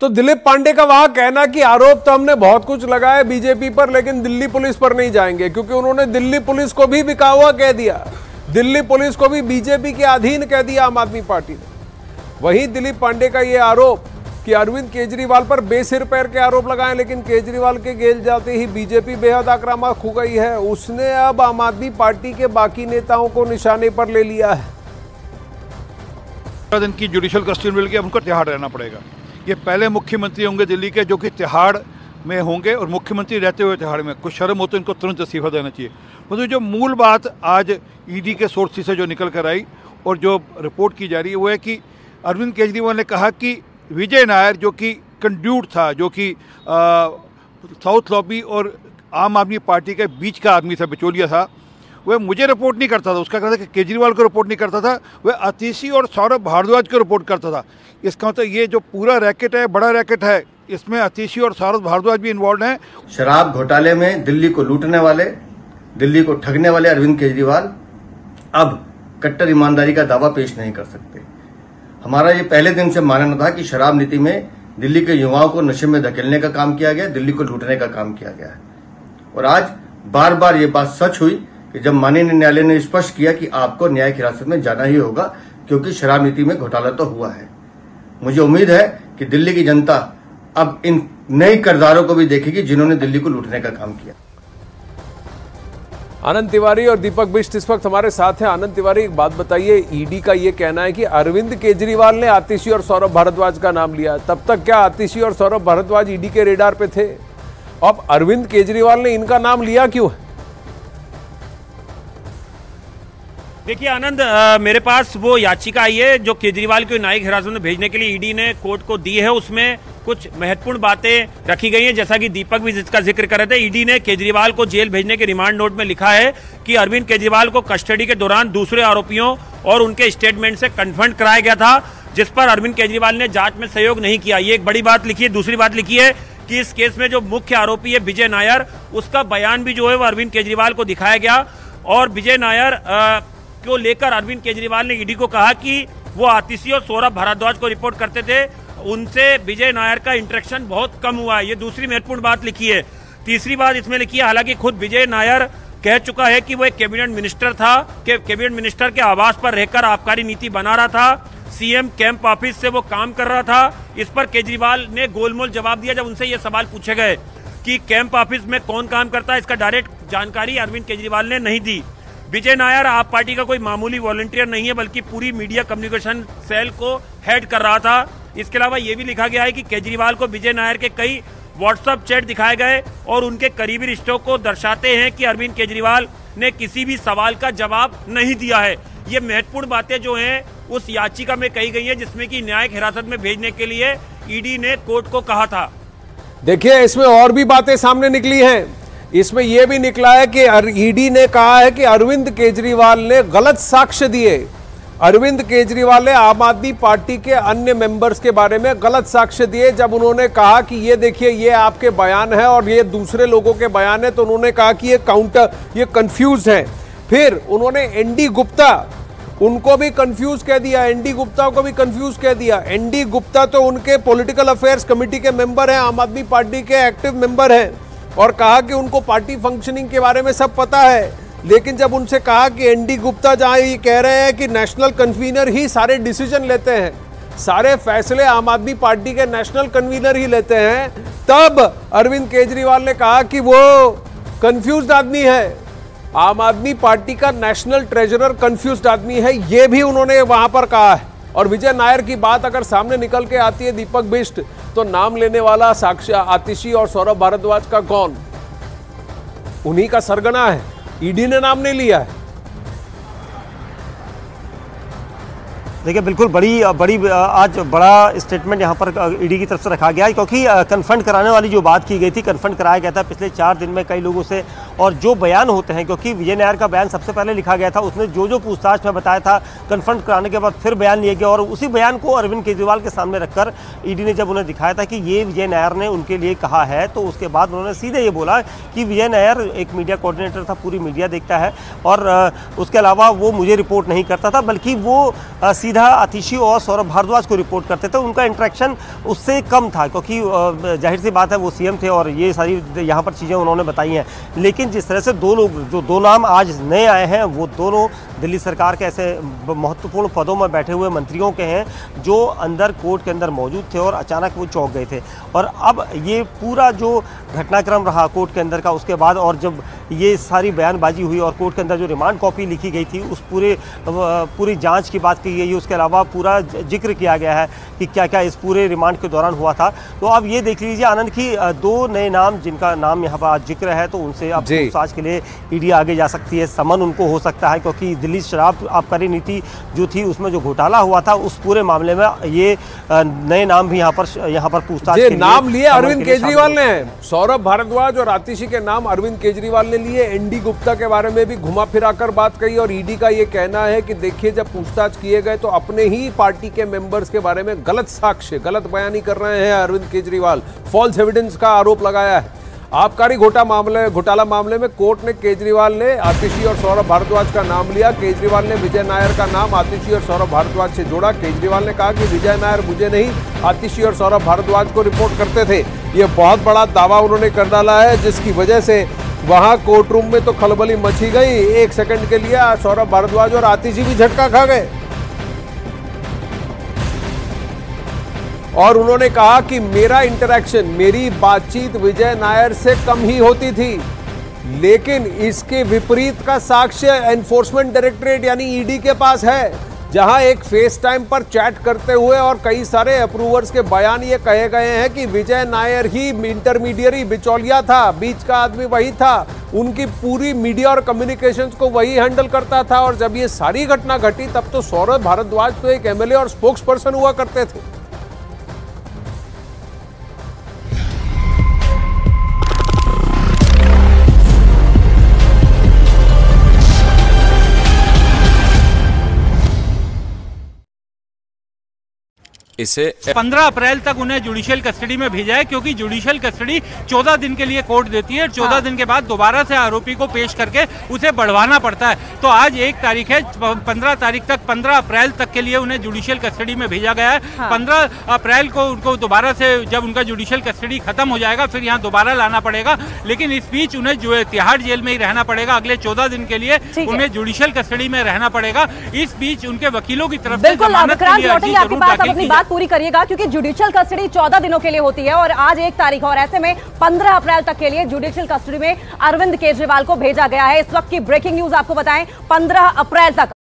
तो दिलीप पांडे का वहाँ कहना कि आरोप तो हमने बहुत कुछ लगाया बीजेपी पर, लेकिन दिल्ली पुलिस पर नहीं जाएँगे, क्योंकि उन्होंने दिल्ली पुलिस को भी बिका हुआ कह दिया। दिल्ली पुलिस को भी बीजेपी के अधीन कह दिया आम आदमी पार्टी ने। वहीं दिलीप पांडे का यह आरोप कि अरविंद केजरीवाल पर बेसिर पैर के आरोप लगाए, लेकिन केजरीवाल के गेल जाते ही बीजेपी बेहद आक्रामक हो गई है। उसने अब आम आदमी पार्टी के बाकी नेताओं को निशाने पर ले लिया है। दिन की जुडिशल कस्टडी मिल गया उनको तिहाड़ रहना पड़ेगा। ये पहले मुख्यमंत्री होंगे दिल्ली के, जो कि तिहाड़ में होंगे, और मुख्यमंत्री रहते हुए तिहाड़ में। कुछ शर्म हो तो इनको तुरंत इस्तीफा देना चाहिए। मतलब जो मूल बात आज ईडी के सोर्स से जो निकल कर आई, और जो रिपोर्ट की जा रही है, वो है कि अरविंद केजरीवाल ने कहा कि विजय नायर, जो कि कंड्यूट था, जो कि साउथ लॉबी और आम आदमी पार्टी के बीच का आदमी था, बिचौलिया था वह मुझे रिपोर्ट नहीं करता था। उसका कहता कि केजरीवाल को रिपोर्ट नहीं करता था, वह अतिशी और सौरभ भारद्वाज को रिपोर्ट करता था। इसका मतलब ये जो पूरा रैकेट है, बड़ा रैकेट है, इसमें अतीशी और सौरभ भारद्वाज भी इन्वॉल्व हैं। शराब घोटाले में दिल्ली को लूटने वाले, दिल्ली को ठगने वाले अरविंद केजरीवाल अब कट्टर ईमानदारी का दावा पेश नहीं कर सकते। हमारा ये पहले दिन से मानना था कि शराब नीति में दिल्ली के युवाओं को नशे में धकेलने का काम किया गया, दिल्ली को लूटने का काम किया गया है। और आज बार बार ये बात सच हुई कि जब माननीय न्यायालय ने स्पष्ट किया कि आपको न्यायिक हिरासत में जाना ही होगा, क्योंकि शराब नीति में घोटाला तो हुआ है। मुझे उम्मीद है कि दिल्ली की जनता अब इन नए करदारों को भी देखेगी जिन्होंने दिल्ली को लूटने का काम किया। आनंद तिवारी और दीपक बिष्ट इस वक्त हमारे साथ हैं। आनंद तिवारी, एक बात बताइए ईडी का ये कहना है कि अरविंद केजरीवाल ने आतिशी और सौरभ भारद्वाज का नाम लिया। तब तक क्या आतिशी और सौरभ भारद्वाज ईडी के रेडार पे थे? अब अरविंद केजरीवाल ने इनका नाम लिया क्यों है? देखिए आनंद मेरे पास वो याचिका आई है जो केजरीवाल को न्यायिक हिरासत में भेजने के लिए ईडी ने कोर्ट को दी है। उसमें कुछ महत्वपूर्ण बातें रखी गई हैं, जैसा कि दीपक भी इसका ज़िक्र कर रहे थे। ईडी ने केजरीवाल को जेल भेजने के रिमांड नोट में लिखा है कि अरविंद केजरीवाल को कस्टडी के दौरान दूसरे आरोपियों और उनके स्टेटमेंट से कन्फर्ट कराया गया था, जिस पर अरविंद केजरीवाल ने जाँच में सहयोग नहीं किया। ये एक बड़ी बात लिखी है। दूसरी बात लिखी है कि इस केस में जो मुख्य आरोपी है विजय नायर, उसका बयान भी जो है वो अरविंद केजरीवाल को दिखाया गया और विजय नायर को लेकर अरविंद केजरीवाल ने ईडी को कहा कि वो आतिशी और सौरभ भारद्वाज को रिपोर्ट करते थे। उनसे विजय नायर का इंटरेक्शन बहुत कम हुआ है। ये दूसरी महत्वपूर्ण बात लिखी है। तीसरी बात इसमें लिखी है, हालाँकि खुद विजय नायर कह चुका है कि वो एक कैबिनेट मिनिस्टर था, कि कैबिनेट मिनिस्टर के आवास पर रहकर आबकारी नीति बना रहा था। सीएम कैंप ऑफ़िस से वो काम कर रहा था। इस पर केजरीवाल ने गोलमोल जवाब दिया जब उनसे ये सवाल पूछे गए कि कैंप ऑफ़िस में कौन काम करता है, इसका डायरेक्ट जानकारी अरविंद केजरीवाल ने नहीं दी। विजय नायर, आप पार्टी का कोई मामूली वॉलंटियर नहीं है, बल्कि पूरी मीडिया कम्युनिकेशन सेल को हेड कर रहा था। इसके अलावा ये भी लिखा गया है कि केजरीवाल को विजय नायर के कई व्हाट्सएप चैट दिखाए गए और उनके करीबी रिश्तों को दर्शाते हैं कि अरविंद केजरीवाल ने किसी भी सवाल का जवाब नहीं दिया है। ये महत्वपूर्ण बातें जो हैं, उस याचिका में कही गई है, जिसमें कि न्यायिक हिरासत में भेजने के लिए ईडी ने कोर्ट को कहा था। देखिए, इसमें और भी बातें सामने निकली हैं। इसमें यह भी निकला है कि ईडी ने कहा है कि अरविंद केजरीवाल ने गलत साक्ष्य दिए। अरविंद केजरीवाल ने आम आदमी पार्टी के अन्य मेंबर्स के बारे में गलत साक्ष्य दिए। जब उन्होंने कहा कि ये देखिए, ये आपके बयान है और ये दूसरे लोगों के बयान है तो उन्होंने कहा कि ये काउंटर ये कंफ्यूज है। फिर उन्होंने एनडी गुप्ता उनको भी कंफ्यूज कह दिया एनडी गुप्ता को भी कंफ्यूज कह दिया। एनडी गुप्ता तो उनके पॉलिटिकल अफेयर्स कमेटी के मेंबर हैं, आम आदमी पार्टी के एक्टिव मेंबर हैं। और कहा कि उनको पार्टी फंक्शनिंग के बारे में सब पता है। लेकिन जब उनसे कहा कि एनडी गुप्ता जहाँ ये कह रहे हैं कि नेशनल कन्वीनर ही सारे डिसीज़न लेते हैं, सारे फैसले आम आदमी पार्टी के नेशनल कन्वीनर ही लेते हैं, तब अरविंद केजरीवाल ने कहा कि वो कंफ्यूज आदमी है। आम आदमी पार्टी का नेशनल ट्रेजरर कंफ्यूज आदमी है, ये भी उन्होंने वहाँ पर कहा है। और विजय नायर की बात अगर सामने निकल के आती है दीपक बिष्ट तो नाम लेने वाला साक्ष्य आतिशी और सौरभ भारद्वाज का कौन? उन्हीं का सरगना है। ईडी ने नाम नहीं लिया है। देखिए, बिल्कुल बड़ी बड़ी, आज बड़ा स्टेटमेंट यहाँ पर ईडी की तरफ़ से रखा गया है, क्योंकि कन्फंड कराने वाली जो बात की गई थी कन्फंड कराया गया था पिछले चार दिन में कई लोगों से और जो बयान होते हैं, क्योंकि विजय नायर का बयान सबसे पहले लिखा गया था, उसने जो जो पूछताछ में बताया था कन्फर्म कराने के बाद फिर बयान लिया गया और उसी बयान को अरविंद केजरीवाल के सामने रखकर ईडी ने जब उन्हें दिखाया था कि ये विजय नायर ने उनके लिए कहा है तो उसके बाद उन्होंने सीधे ये बोला कि विजय नायर एक मीडिया कोऑर्डिनेटर था, पूरी मीडिया देखता है और उसके अलावा वो मुझे रिपोर्ट नहीं करता था, बल्कि वो सीधा आतिशी और सौरभ भारद्वाज को रिपोर्ट करते थे, उनका इंट्रैक्शन उससे कम था, क्योंकि ज़ाहिर सी बात है, वो सीएम थे और ये सारी यहाँ पर चीज़ें उन्होंने बताई हैं। लेकिन जिस तरह से दो लोग जो दो नाम आज नए आए हैं वो दोनों दिल्ली सरकार के ऐसे महत्वपूर्ण पदों में बैठे हुए मंत्रियों के हैं जो अंदर कोर्ट के अंदर मौजूद थे और अचानक वो चौंक गए थे। और अब ये पूरा जो घटनाक्रम रहा कोर्ट के अंदर का उसके बाद और जब ये सारी बयानबाजी हुई और कोर्ट के अंदर जो रिमांड कॉपी लिखी गई थी उस पूरे पूरी जाँच की बात की गई उसके अलावा पूरा ज़िक्र किया गया है कि क्या क्या इस पूरे रिमांड के दौरान हुआ था। तो अब ये देख लीजिए आनंद की दो नए नाम जिनका नाम यहाँ पर आज ज़िक्र है तो उनसे अब पूछताछ के लिए ईडी आगे जा सकती है समन उनको हो सकता है क्योंकि दिल्ली शराब आबकारी नीति जो थी उसमें जो घोटाला हुआ था उस पूरे मामले में ये नए नाम भी यहाँ पर यहाँ पर पूछताछ नाम लिए अरविंद केजरीवाल ने। सौरभ भारद्वाज और आतिशी के नाम अरविंद केजरीवाल ने लिए। एनडी गुप्ता के बारे में भी घुमा फिरा कर बात कही और ईडी का ये कहना है कि देखिए जब पूछताछ किए गए तो अपने ही पार्टी के मेंबर्स के बारे में गलत साक्ष्य गलत बयानी कर रहे हैं अरविंद केजरीवाल। फॉल्स एविडेंस का आरोप लगाया है। आबकारी घोटा मामले, घोटाला मामले में कोर्ट ने केजरीवाल ने आतिशी और सौरभ भारद्वाज का नाम लिया। केजरीवाल ने विजय नायर का नाम, आतिशी और सौरभ भारद्वाज से जोड़ा। केजरीवाल ने कहा कि विजय नायर मुझे नहीं, आतिशी और सौरभ भारद्वाज को रिपोर्ट करते थे। ये बहुत बड़ा दावा उन्होंने कर डाला है, जिसकी वजह से वहाँ कोर्ट रूम में तो खलबली मची गई। एक सेकंड के लिए सौरभ भारद्वाज और आतिशी भी झटका खा गए। और उन्होंने कहा कि मेरा इंटरेक्शन मेरी बातचीत विजय नायर से कम ही होती थी। लेकिन इसके विपरीत का साक्ष्य एनफोर्समेंट डायरेक्टरेट यानी ईडी के पास है, जहाँ एक फेस टाइम पर चैट करते हुए और कई सारे अप्रूवर्स के बयान ये कहे गए हैं कि विजय नायर ही इंटरमीडियरी बिचौलिया था, बीच का आदमी वही था, उनकी पूरी मीडिया और कम्युनिकेशंस को वही हैंडल करता था और जब ये सारी घटना घटी, तब तो सौरभ भारद्वाज तो एक एमएलए और स्पोक्स पर्सन हुआ करते थे। इसे 15 अप्रैल तक उन्हें जुडिशियल कस्टडी में भेजा है क्योंकि जुडिशियल कस्टडी 14 दिन के लिए कोर्ट देती है 14 हाँ। दिन के बाद दोबारा से आरोपी को पेश करके उसे बढ़वाना पड़ता है। तो आज एक तारीख है 15 तारीख तक 15 अप्रैल तक के लिए उन्हें जुडिशियल कस्टडी में भेजा गया है। हाँ। 15 अप्रैल को उनको दोबारा से जब उनका जुडिशियल कस्टडी खत्म हो जाएगा फिर यहाँ दोबारा लाना पड़ेगा। लेकिन इस बीच उन्हें जो तिहाड़ जेल में ही रहना पड़ेगा। अगले चौदह दिन के लिए उन्हें जुडिशियल कस्टडी में रहना पड़ेगा। इस बीच उनके वकीलों की तरफ़ से जमानत के लिए पूरी करिएगा, क्योंकि जुडिशियल कस्टडी चौदह दिनों के लिए होती है और आज एक तारीख और ऐसे में पंद्रह अप्रैल तक के लिए जुडिशियल कस्टडी में अरविंद केजरीवाल को भेजा गया है। इस वक्त की ब्रेकिंग न्यूज़ आपको बताएँ, पंद्रह अप्रैल तक।